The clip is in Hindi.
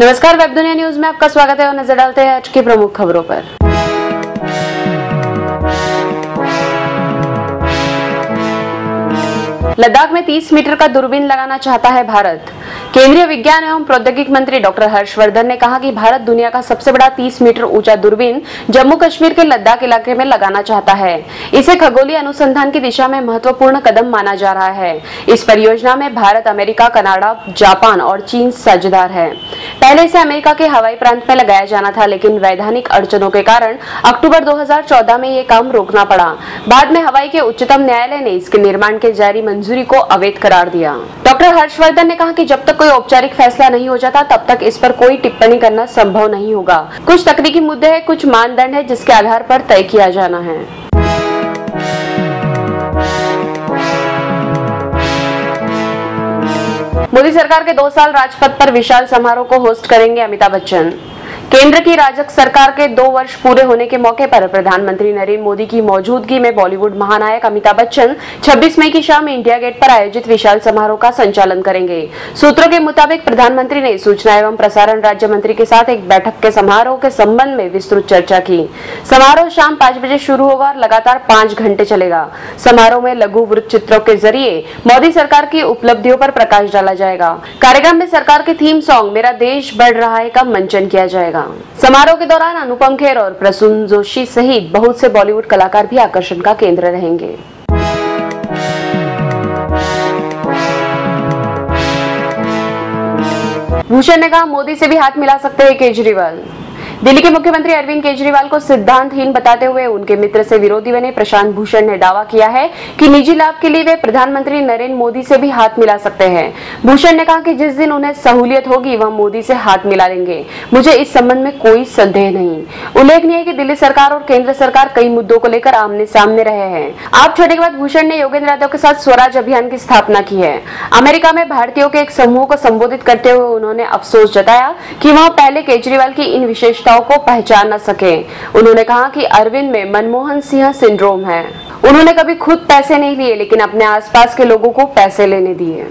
नमस्कार, वेब दुनिया न्यूज़ में आपका स्वागत है और नज़र डालते हैं आज की प्रमुख खबरों पर। लद्दाख में 30 मीटर का दूरबीन लगाना चाहता है भारत। केंद्रीय विज्ञान एवं प्रौद्योगिकी मंत्री डॉक्टर हर्षवर्धन ने कहा कि भारत दुनिया का सबसे बड़ा 30 मीटर ऊँचा दूरबीन जम्मू कश्मीर के लद्दाख इलाके में लगाना चाहता है। इसे खगोलीय अनुसंधान की दिशा में महत्वपूर्ण कदम माना जा रहा है। इस परियोजना में भारत, अमेरिका, कनाडा, जापान और चीन साझेदार है। पहले इसे अमेरिका के हवाई प्रांत में लगाया जाना था, लेकिन वैधानिक अड़चनों के कारण अक्टूबर 2014 में ये काम रोकना पड़ा। बाद में हवाई के उच्चतम न्यायालय ने इसके निर्माण के जारी मंजूरी को अवैध करार दिया। डॉक्टर हर्षवर्धन ने कहा कि जब तक कोई औपचारिक फैसला नहीं हो जाता, तब तक इस पर कोई टिप्पणी करना संभव नहीं होगा। कुछ तकनीकी मुद्दे है, कुछ मानदंड है, जिसके आधार पर तय किया जाना है। मोदी सरकार के दो साल राजपथ पर विशाल समारोह को होस्ट करेंगे अमिताभ बच्चन। केंद्र की राजक सरकार के दो वर्ष पूरे होने के मौके पर प्रधानमंत्री नरेंद्र मोदी की मौजूदगी में बॉलीवुड महानायक अमिताभ बच्चन 26 मई की शाम इंडिया गेट पर आयोजित विशाल समारोह का संचालन करेंगे। सूत्रों के मुताबिक प्रधानमंत्री ने सूचना एवं प्रसारण राज्य मंत्री के साथ एक बैठक के समारोह के संबंध में विस्तृत चर्चा की। समारोह शाम पाँच बजे शुरू होगा और लगातार पाँच घंटे चलेगा। समारोह में लघु वृत्त चित्रों के ज़रिए मोदी सरकार की उपलब्धियों पर प्रकाश डाला जाएगा। कार्यक्रम में सरकार के थीम सॉन्ग, मेरा देश बढ़ रहा है, का मंचन किया जाएगा। समारोह के दौरान अनुपम खेर और प्रसून जोशी सहित बहुत से बॉलीवुड कलाकार भी आकर्षण का केंद्र रहेंगे। भूषण ने कहा, मोदी से भी हाथ मिला सकते हैं केजरीवाल। दिल्ली के मुख्यमंत्री अरविंद केजरीवाल को सिद्धांतहीन बताते हुए उनके मित्र से विरोधी बने प्रशांत भूषण ने दावा किया है कि निजी लाभ के लिए वे प्रधानमंत्री नरेंद्र मोदी से भी हाथ मिला सकते हैं। भूषण ने कहा कि जिस दिन उन्हें सहूलियत होगी, वह मोदी से हाथ मिला लेंगे। मुझे इस संबंध में कोई संदेह नहीं। उल्लेखनीय है कि दिल्ली सरकार और केंद्र सरकार कई मुद्दों को लेकर आमने सामने रहे हैं। आप छोटे के बाद भूषण ने योगेंद्र यादव के साथ स्वराज अभियान की स्थापना की है। अमेरिका में भारतीयों के एक समूह को संबोधित करते हुए उन्होंने अफसोस जताया कि वह पहले केजरीवाल की इन विशेष विशेषताओं को पहचान न सके। उन्होंने कहा कि अरविंद में मनमोहन सिंह सिंड्रोम है। उन्होंने कभी खुद पैसे नहीं लिए, लेकिन अपने आसपास के लोगों को पैसे लेने दिए।